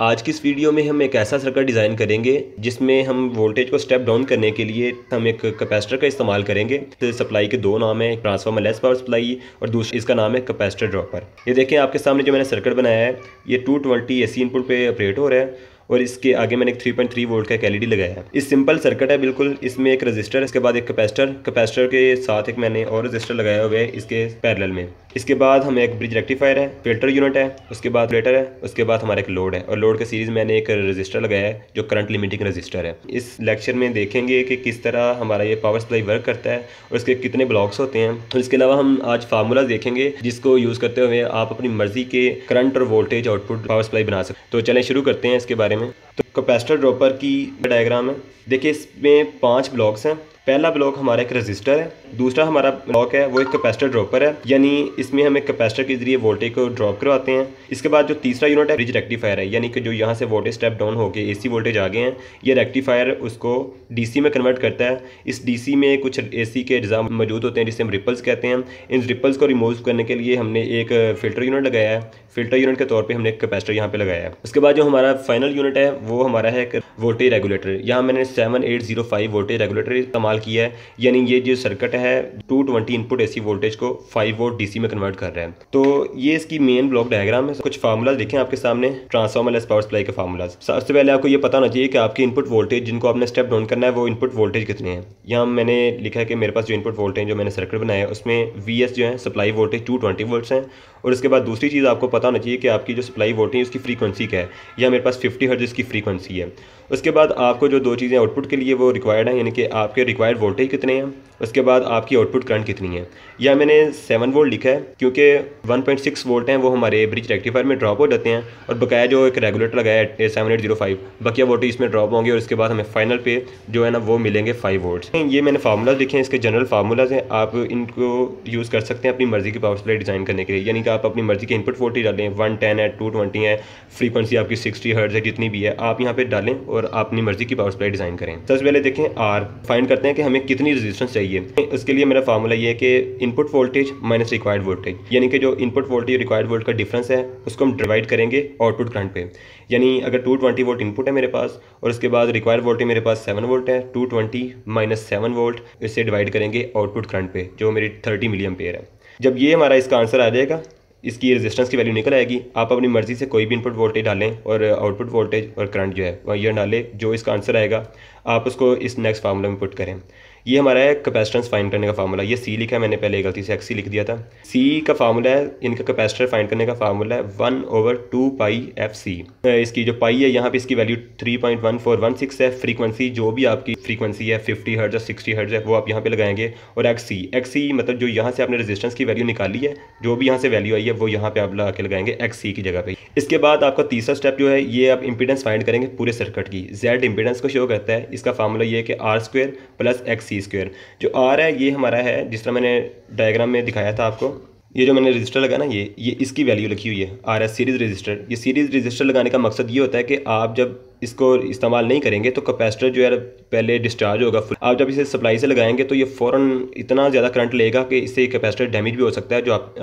आज की इस वीडियो में हम एक ऐसा सर्किट डिज़ाइन करेंगे जिसमें हम वोल्टेज को स्टेप डाउन करने के लिए हम एक कैपेसिटर का इस्तेमाल करेंगे। तो सप्लाई के दो नाम है ट्रांसफार्मर लेस पावर सप्लाई और दूसरी इसका नाम है कैपेसिटर ड्रॉपर ये देखें आपके सामने जो मैंने सर्किट बनाया है, ये टू ट्वेंटी इनपुट पे ऑपरेट हो रहा है और इसके आगे मैंने एक 3.3 वोल्ट का एक एलईडी लगाया है। इस सिंपल सर्किट है बिल्कुल, इसमें एक रजिस्टर इसके बाद एक कैपेसिटर कैपेसिटर के साथ एक मैंने और रजिस्टर लगाया हुआ है इसके पैरेलल में। इसके बाद हमें एक ब्रिज रेक्टिफायर है फ़िल्टर यूनिट है, उसके बाद रेटर है, उसके बाद हमारा एक लोड है। और लोड के सीरीज़ मैंने एक रजिस्टर लगाया है, जो करंट लिमिटिंग रजिस्टर है। इस लेक्चर में देखेंगे कि किस तरह हमारा ये पावर सप्लाई वर्क करता है और इसके कितने ब्लॉक्स होते हैं। तो इसके अलावा हम आज फार्मूला देखेंगे, जिसको यूज़ करते हुए आप अपनी मर्ज़ी के करंट और वोल्टेज आउटपुट पावर सप्लाई बना सकते तो चलें शुरू करते हैं इसके बारे में। तो कैपेसिटर ड्रॉपर की डायग्राम है। देखिए, इसमें पाँच ब्लॉक्स हैं। पहला ब्लॉक हमारा एक रजिस्टर है। दूसरा हमारा ब्लॉक है, वो एक कैपेसिटर ड्रॉपर है। यानी इसमें हम एक कैपेसिटर के ज़रिए वोल्टेज को ड्रॉप करवाते हैं। इसके बाद जो तीसरा यूनिट है ब्रिज रेक्टिफायर है। यानी कि जो यहाँ से वोल्टेज स्टेप डाउन होकर एसी वोल्टेज आ गए हैं, ये रेक्टिफायर उसको डीसी में कन्वर्ट करता है। इस डीसी में कुछ एसी के एग्ज़ाम मौजूद होते हैं, जिसे हम रिपल्स कहते हैं। इन रिपल्स को रिमूव करने के लिए हमने एक फ़िल्टर यूनिट लगाया है। फ़िल्टर यूनिट के तौर पर हमने एक कैपेसिटर यहाँ पे लगाया है। उसके बाद जो हमारा फाइनल यूनिट है, वो हमारा है वोल्टेज रेगुलेटर यहाँ मैंने seven eight zero five voltage regulator इस्तेमाल किया है। यानी ये जो सर्किट है 220 इनपुट एसी वोल्टेज को 5 वोल्ट डीसी में कन्वर्ट कर रहे हैं। तो ये इसकी मेन ब्लॉक डायग्राम है। कुछ फार्मूला देखें आपके सामने। ट्रांसफॉर्मर लेस पावर सप्लाई के फार्मूलाज सबसे पहले आपको ये पता होना चाहिए कि आपकी इनपुट वोल्टेज जिनको आपने स्टेप डाउन करना है, वो इनपुट वोल्टेज कितने हैं। यहाँ मैंने लिखा है कि मेरे पास जो इनपुट वोल्टेज जो मैंने सर्किट बनाया है, उसमें वीएस जो है supply voltage two twenty volts हैं। और उसके बाद दूसरी चीज़ आपको पता होना चाहिए कि आपकी जो सप्लाई वोल्टेज उसकी फ्रीक्वेंसी क्या है? या मेरे पास फिफ्टी हर्ज की फ्रीक्वेंसी है। उसके बाद आपको जो दो चीज़ें आउटपुट के लिए वो रिक्वायर्ड हैं, यानी कि आपके रिक्वायर्ड वोल्टेज कितने हैं, उसके बाद आपकी आउटपुट करंट कितनी है। या मैंने सेवन वोल्ट लिखा है, क्योंकि 1.6 वोल्ट हैं, वो हमारे ब्रिज रेक्टिफायर में ड्रॉप हो जाते हैं, और बकाया जो एक रेगुलेटर लगाया है सेवन एट ज़ीरो फाइव बकिया वोल्टेज इसमें ड्रॉप होंगे, और उसके बाद हमें फाइनल पे जो है ना, वो मिलेंगे फाइव वोल्ट ये मैंने फार्मूलाज लिखे हैं, इसके जनरल फार्मूलाज हैं, आप इनको यूज़ कर सकते हैं अपनी मर्ज़ी की पावर सप्लाई डिज़ाइन करने के लिए। यानी कि आप अपनी मर्ज़ी के इनपुट वोल्टेज डालें वन टेन है टू ट्वेंटी है फ्रीक्वेंसी आपकी सिक्सटी हर्ट्ज है, जितनी भी है, आप यहाँ पर डालें और अपनी मर्ज़ी की पावर सप्लाई डिज़ाइन करें। सबसे पहले देखें आर फाइंड करते हैं कि हमें कितनी रजिस्टेंस चाहिए। उसके लिए मेरा फार्मूला ये है कि input voltage minus required voltage यानी कि जो इनपुट वोल्टेज रिक्वायर्ड वोल्ट का डिफरेंस है, उसको हम डिवाइड करेंगे आउटपुट करंट पे। यानी अगर 220 वोल्ट इनपुट है मेरे पास, और उसके बाद रिक्वायर्ड वोल्टेज मेरे पास 7 वोल्ट है 220 माइनस सेवन वोल्ट इससे डिवाइड करेंगे आउटपुट करंट पे, जो मेरी 30 मिलियम पेयर है। जब ये हमारा इसका आंसर आ जाएगा इसकी रेजिस्टेंस की वैल्यू निकल आएगी। आप अपनी मर्ज़ी से कोई भी इनपुट वोल्टेज डालें और आउटपुट वोल्टेज और करंट जो है, वह यह डालें, जो इसका आंसर आएगा, आप उसको इस नेक्स्ट फार्मूला में पुट करें। ये हमारा है कैपेसिटेंस फाइंड करने का फार्मूला ये सी लिखा है, मैंने पहले गलती से एक्सी लिख दिया था। सी का फार्मूला है, इनका कैपेसिटर फाइंड करने का फार्मूला है one over two pi F C इसकी जो पाई है, यहाँ पे इसकी value three point one four one six है। फ्रीक्वेंसी जो भी आपकी फ्रीक्वेंसी है फिफ्टी हर्ज या सिक्सटी हर्ज है, वो आप यहाँ पे लगाएँगे। और एक्स सी एक्स सी मतलब जो यहाँ से आपने रेजिस्टेंस की वैल्यू निकाली है, जो भी यहाँ से वैल्यू आई है, वो यहाँ पे आप लगा के लगाएँगे एक्स सी की जगह पे। इसके बाद आपका तीसरा स्टेप जो है, ये आप इंपीडेंस फाइंड करेंगे पूरे सर्किट की। जेड इंपीडेंस को शो करता है। इसका फार्मूला ये है कि R square plus X C square जो आर है, ये हमारा है, जिस तरह मैंने डायग्राम में दिखाया था आपको, ये जो मैंने रजिस्टर लगा ना, ये ये इसकी वैल्यू लिखी हुई है आर एस सीरीज़ रजिस्टर ये सीरीज़ रजिस्टर लगाने का मकसद ये होता है कि आप जब इसको इस्तेमाल नहीं करेंगे तो कैपेसिटर जो है, पहले डिस्चार्ज होगा फुल आप जब इसे सप्लाई से लगाएँगे तो ये फ़ौरन इतना ज़्यादा करंट लेगा कि इससे कैपेसिटर डैमेज भी हो सकता है, जो आप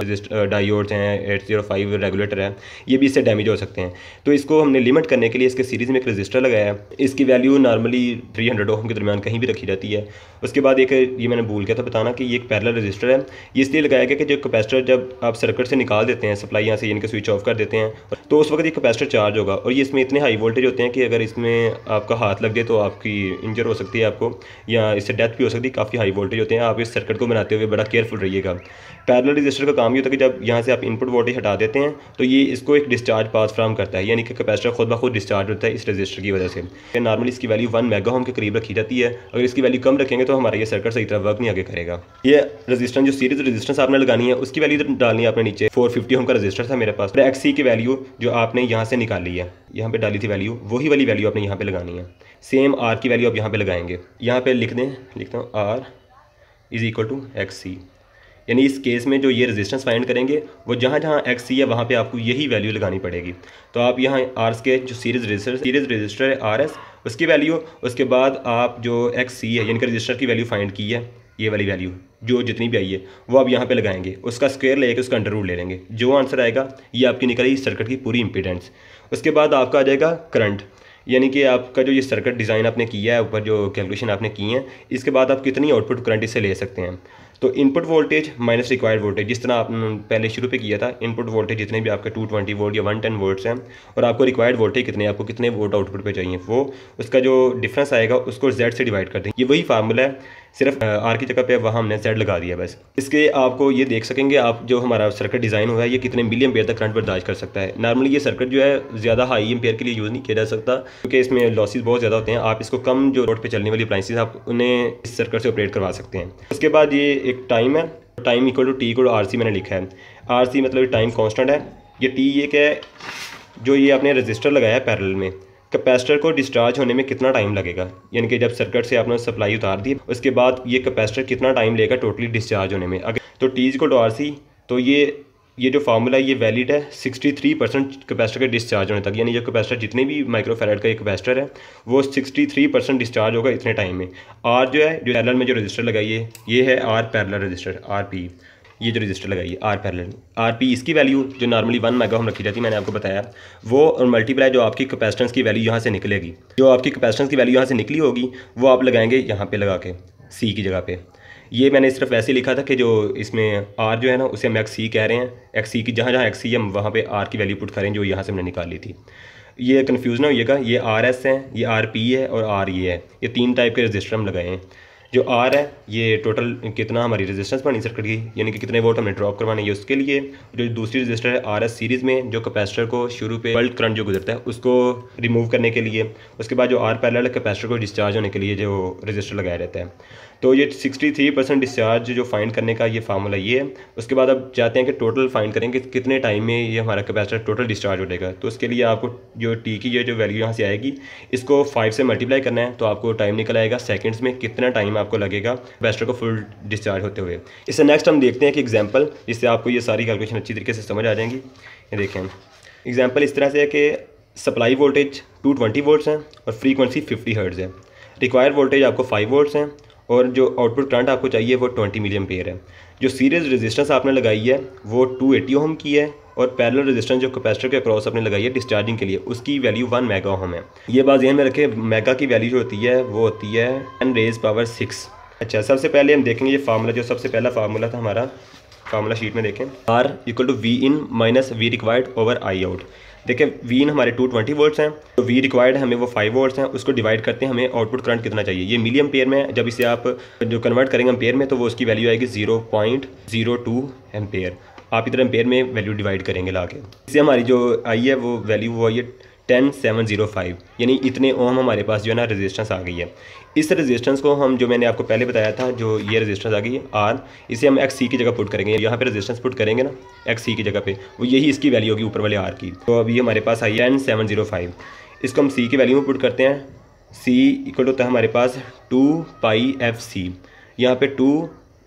डायोड्स हैं एट ज़ीरो फाइव रेगुलेटर है, ये भी इससे डैमेज हो सकते हैं। तो इसको हमने लिमिट करने के लिए इसके सीरीज़ में एक रजिस्टर लगाया है। इसकी value normally three hundred ohm के दरमियान कहीं भी रखी जाती है। उसके बाद एक, ये मैंने भूल गया था बताना कि ये एक पैरल रजिस्टर है। ये इसलिए लगाया गया कि जो कैपेसिटर जब आप सर्किट से निकाल देते हैं सप्लाई यहाँ से इनके स्विच ऑफ़ कर देते हैं तो उस वक्त ये कैपेसिटर चार्ज होगा। और ये इसमें इतने हाई वोल्टेज होते हैं कि अगर इसमें आपका हाथ लग जाए तो आपकी इंजर हो सकती है आपको, या इससे डेथ भी हो सकती है, काफ़ी हाई वोल्टेज होते हैं। आप इस सर्किट को बनाते हुए बड़ा केयरफुल रहिएगा। पैरल रजिस्टर का काम ये होता है कि जब यहाँ से आप इनपुट वोल्टेज हटा देते हैं तो ये इसको एक डिस्चार्ज पास फ्राम करता है, यानी कि कैपेसिटर खुद ब खुद डिस्चार्ज होता है इस रजिस्टर की वजह से। नॉर्मली इसकी वैल्यू वन मेगा होम के करीब रखी जाती है। अगर इसकी वैल्यू कम रखेंगे तो हमारा ये सर्किट सही तरह वर्क नहीं आगे करेगा। ये रजिस्टेंस जो सीरीज़ रजिस्टेंस आपने लगानी है, उसकी वैल्यू डालनी है आपने नीचे। फोर फिफ्टी होम का रजिस्टर था मेरे पास। एक्सी की वैल्यू जो आपने यहाँ से निकाली है यहाँ पे डाली थी वैल्यू वही वाली वैल्यू आपने यहाँ पे लगानी है। सेम आर की वैल्यू आप यहाँ पे लगाएँगे। यहाँ पे लिख दें लिखता हूँ R is equal to X C यानी इस केस में जो ये रेजिस्टेंस फाइंड करेंगे, वो जहाँ जहाँ एक्स सी है, वहाँ पे आपको यही वैल्यू लगानी पड़ेगी। तो आप यहाँ आर के जो सीरीज़ रजिस्टर सीरीज़ रजिस्टर है आर एस उसकी वैल्यू उसके बाद आप जो एक्स सी है, यानी कि रजिस्टर की वैल्यू फाइंड की है, ये वाली वैल्यू जो जितनी भी आई है, वो आप यहाँ पे लगाएँगे। उसका स्क्वेयर लेके उसका अंडर रूट ले लेंगे। जो आंसर आएगा, ये आपकी निकलेगी सर्किट की पूरी इंपीडेंस उसके बाद आपका आ जाएगा करंट यानी कि आपका जो ये सर्किट डिज़ाइन आपने किया है, ऊपर जो कैलकुलेशन आपने की है, इसके बाद आप कितनी आउटपुट करंट इससे ले सकते हैं। तो input voltage minus required voltage जिस तरह आपने पहले शुरू पे किया था इनपुट वोल्टेज जितने भी आपके 220 वोल्ट या 110 वोल्ट्स हैं, और आपको रिक्वायर्ड वोल्टेज कितने आपको कितने वोल्ट आउटपुट पे चाहिए, वो उसका जो डिफरेंस आएगा, उसको जेड से डिवाइड कर दें ये वही फार्मूला है सिर्फ़ आर की जगह पे वहाँ हमने जेड लगा दिया बस। इसके आपको ये देख सकेंगे आप जो हमारा सर्किट डिज़ाइन हुआ है, ये कितने मिलियन पेयर तक करंट बर्दाश्त कर सकता है। नॉर्मली ये सर्किट जो है, ज़्यादा हाई एम्पेयर के लिए यूज़ नहीं किया जा सकता, क्योंकि इसमें लॉसेज बहुत ज़्यादा होते हैं। आप इसको कम जो रोड पर चलने वाली अप्लाइंसिस आप उन्हें इस सर्किट से ऑपरेट करवा सकते हैं। उसके बाद ये एक टाइम है time equal to T equal R C मैंने लिखा है। आर सी मतलब टाइम कॉन्स्टेंट है। ये टी ये क्या है, जो ये आपने रजिस्टर लगाया है पैरल में। कैपेसिटर को डिस्चार्ज होने में कितना टाइम लगेगा? यानी कि जब सर्किट से आपने सप्लाई उतार दी, उसके बाद ये कैपेसिटर कितना टाइम लेगा टोटली डिस्चार्ज होने में? अगर तो टी टू आर सी तो ये ये जो फार्मूला ये वैलिड है 63 परसेंट कैपेसिटर के डिस्चार्ज होने तक। यानी जो कैपेसिटर, जितने भी माइक्रोफेरेड का एक कैपेसिटर है, वो 63 परसेंट डिस्चार्ज होगा इतने टाइम में। आर जो है, जो पैरेलल में जो रजिस्टर लगाइए ये है R parallel resistor R P ये जो रजिस्टर लगाइए आर पैरेलल आर पी इसकी वैल्यू जो नॉर्मली वन मेगा हम रखी जाती है, मैंने आपको बताया, वो और मल्टीप्लाई जो आपकी कैपेसिटेंस की वैल्यू यहाँ से निकलेगी। जो आपकी कैपेसिटेंस की वैल्यू यहाँ से निकली होगी, वो आप लगाएँगे यहाँ पे लगा के सी की जगह पे। ये मैंने सिर्फ़ ऐसे लिखा था कि जो इसमें आर जो है ना, उसे हम एक्स सी कह रहे हैं। एक्स सी की, जहाँ जहाँ एक्स सी हम वहाँ पे आर की वैल्यू पुट करें, जो यहाँ से हमने निकाल ली थी। ये कन्फ्यूज़ ना होइएगा, ये आर एस है, ये आर पी है और आर ये है। ये तीन टाइप के रजिस्टर हम लगाए हैं। जो आर है, ये टोटल कितना हमारी रेजिस्टेंस बनी सर्किट की यानी कि कितने वोट हमने ड्रॉप करवाने ये उसके लिए? जो दूसरी रजिस्टर है आर एस सीरीज़ में, जो कैपेसिटर को शुरू पे बल्ट करंट जो गुजरता है, उसको रिमूव करने के लिए। उसके बाद जो आर पैरेलल कैपेसिटर को डिस्चार्ज होने के लिए जो रजिस्टर लगाया रहता है। तो ये 63 परसेंट डिस्चार्ज जो फाइंड करने का ये फार्मूला ये है। उसके बाद अब चाहते हैं कि टोटल फाइंड करें कि कितने टाइम में ये हमारा कैपेसिटर टोटल डिस्चार्ज हो जाएगा। तो उसके लिए आपको जो टी की जो वैल्यू यहाँ से आएगी, इसको फाइव से मल्टीप्लाई करना है तो आपको टाइम निकल आएगा सेकेंड्स में कितना टाइम आपको लगेगा कैपेसिटर को फुल डिस्चार्ज होते हुए। इससे नेक्स्ट हम देखते हैं कि एग्ज़ाम्पल जिससे आपको ये सारी कैलकुलेशन अच्छी तरीके से समझ आ जाएँगी। ये देखें एग्ज़ाम्पल इस तरह से है कि supply voltage two twenty volts हैं और फ्रीक्वेंसी फिफ्टी हर्ट्ज़ है। रिक्वायर वोल्टेज आपको फाइव वोल्ट्स हैं और जो आउटपुट करंट आपको चाहिए वो ट्वेंटी मिलियन पेयर है। जो सीरीज़ रेजिस्टेंस आपने लगाई है, वो टू एटी ओम की है और पैरल रेजिस्टेंस जो कैपेसिटर के अक्रॉस आपने लगाई है डिस्चार्जिंग के लिए, उसकी वैल्यू वन मेगा ओम है। ये बात ध्यान में रखें मेगा की वैल्यू जो होती है, वो होती है टेन रेज पावर सिक्स अच्छा सबसे पहले हम देखेंगे ये फार्मूला जो सबसे पहला फार्मूला था हमारा फार्मूला शीट में देखें। R equal to V in minus V required over I out देखिए वी इन हमारे टू ट्वेंटी वोल्ट्स हैं तो वी रिक्वायर्ड हमें वो फाइव वोल्ट्स हैं, उसको डिवाइड करते हैं, हमें आउटपुट करंट कितना चाहिए। ये मिलियम पेयर में, जब इसे आप जो कन्वर्ट करेंगे एम्पेयर में तो वो उसकी वैल्यू आएगी zero point zero two ampere आप इधर एम्पेयर में वैल्यू डिवाइड करेंगे ला के इससे हमारी जो आई है, वो वैल्यू वो आई है टेन सेवन ज़ीरो फाइव यानी इतने ओम हमारे पास जो है ना रेजिस्टेंस आ गई है। इस रेजिस्टेंस को हम जो मैंने आपको पहले बताया था, जो ये रेजिस्टेंस आ गई है आर इसे हम एक्स सी की जगह पुट करेंगे। यहाँ पे रेजिस्टेंस पुट करेंगे ना एक्स सी की जगह पे, वो यही इसकी वैल्यू होगी ऊपर वाले आर की। तो अभी हमारे पास आई है टेन सेवन ज़ीरो फाइव इसको हम सी की वैल्यू में पुट करते हैं। सी इक्वल होता है हमारे पास टू पाई एफ़ सी यहाँ पे टू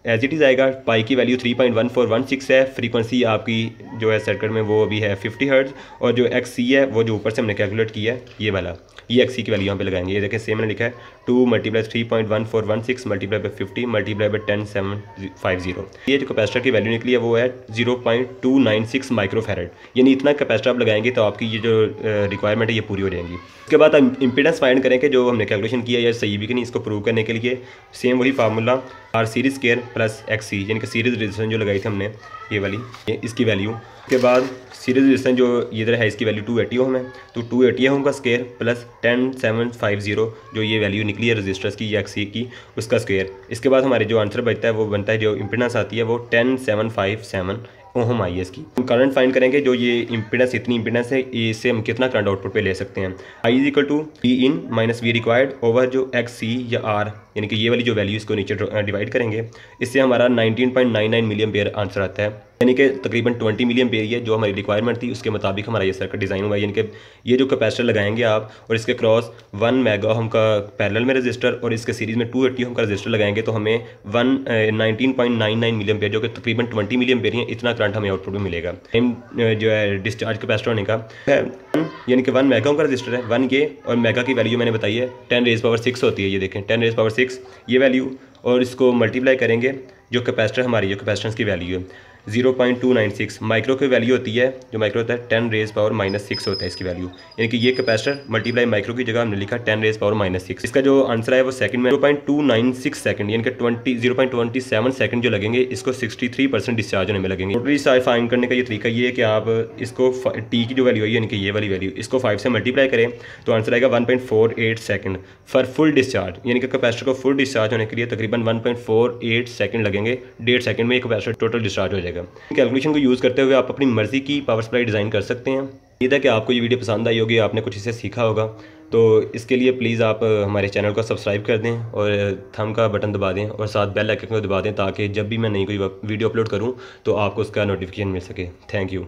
एज इट इज़ आएगा पाई की value three point one four one six है। फ्रीक्वेंसी आपकी जो है सर्किट में वो अभी है फिफ्टी हर्ट्ज और जो एक्स सी है, वो जो ऊपर से हमने कैलकुलेट किया है, ये वाला। ये एक्स सी की वैल्यू यहाँ पे लगाएँगे। ये देखें सेम मैंने लिखा है। Two multiply three point one four one six multiply by fifty multiply by ten seven five zero ये जो कैपेसिटर की वैल्यू निकली है, वो है zero point two nine six micro farad यानी इतना कैपेसिटर आप लगाएँगे तो आपकी ये जो रिक्वायरमेंट है, ये पूरी हो जाएगी। उसके बाद हम इंपीडेंस फाइंड करें कि जो हमने कैलकुलेशन किया या सही भी कि नहीं, इसको प्रूव करने के लिए। सेम वही formula R series square plus X C यानी कि सीरीज़ रजिस्टेंस जो लगाई थी हमने, ये वाली, ये इसकी वैल्यू के बाद सीरीज़ रजिस्टेंस जो इधर है, इसकी वैल्यू टू एटी ओम है। तो टू एटी ओम का square plus ten seven five zero जो ये वैल्यू निकली है रजिस्टर्स की, या एक्स की, उसका स्केयर इसके बाद हमारे जो आंसर बचता है, वो बनता है जो इंपीडेंस आती है, वो ten seven five seven ohm आई इसकी हम करंट फाइंड करेंगे, जो ये इंपीडेंस इतनी इंपीडेंस है, इससे हम कितना करंट आउटपुट पे ले सकते हैं। I is equal to V in minus V required over जो एक्स सी या आर यानी कि ये वाली जो वैल्यू इसको नीचे डिवाइड करेंगे, इससे हमारा 19.99 मिलियन पेयर आंसर आता है। यानी कि तकरीबन 20 मिलियन पेयर ये जो हमारी रिक्वायरमेंट थी, उसके मुताबिक हमारा ये सर्किट डिज़ाइन हुआ यानी कि ये जो कैपेसिटर लगाएँगे आप, और इसके क्रॉस वन मेगा होम का पैरेलल में रजिस्टर और इसके सीरीज़ में टू एट्टी होम का रजिस्टर लगाएँगे तो हमें one nineteen point nine nine milliampere जो कि तकरीबन ट्वेंटी मिलियन पेयर हैं, इतना करंट हमें आउटपुट में मिलेगा। टाइम जो है डिस्चार्ज कैपेसिटर होने का। यानी कि वन मेगा का रजिस्टर है। वन ये और मेगा की वैल्यू मैंने बताई है। टेन रेज पावर सिक्स होती है, ये देखें। टेन रेज पावर सिक्स ये वैल्यू और इसको मल्टीप्लाई करेंगे जो कैपेसिटर हमारी जो कैपेसिटेंस की वैल्यू है। Zero point two nine six micro की वैल्यू होती है, जो माइक्रो होता है ten raise power minus six होता है इसकी वैल्यू यानी कि ये कैपेसिटर मल्टीप्लाई माइक्रो की जगह हमने लिखा ten raise power minus six इसका जो आंसर है वो सेकंड में zero point two nine six second यानी कि twenty zero point twenty seven second जो लगेंगे, इसको सिक्सटी थ्री परसेंट डिस्चार्ज होने में लगेंगे। टोटली फाइन करने का ये तरीका ये है कि आप इसको टी की जो वैल्यू है यानी कि ये वाली वैल्यू इसको फाइव से मल्टीप्लाई करें तो आंसर आएगा one point four eight second for full discharge यानी कि कैपेसिटर को फुल डिस्चार्ज होने के लिए तकरीबन one point four eight second लगेंगे, डेढ़ सेकंड में एक कैपेसिटर टोटल डिस्चार्ज हो जाएगा कैलकुलेशन को यूज़ करते हुए आप अपनी मर्ज़ी की पावर सप्लाई डिज़ाइन कर सकते हैं। उम्मीद कि आपको ये वीडियो पसंद आई होगी, आपने कुछ इसे सीखा होगा। तो इसके लिए प्लीज़ आप हमारे चैनल को सब्सक्राइब कर दें और थम का बटन दबा दें और साथ बेल आइकन को दबा दें ताकि जब भी मैं नई कोई वीडियो अपलोड करूँ तो आपको उसका नोटिफिकेशन मिल सके। Thank you